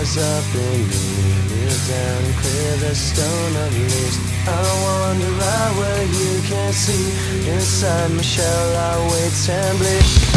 rise up in me. Kneel down and clear the stone of leaves. I wander out where you can't see. Inside my shell, I wait and bleed.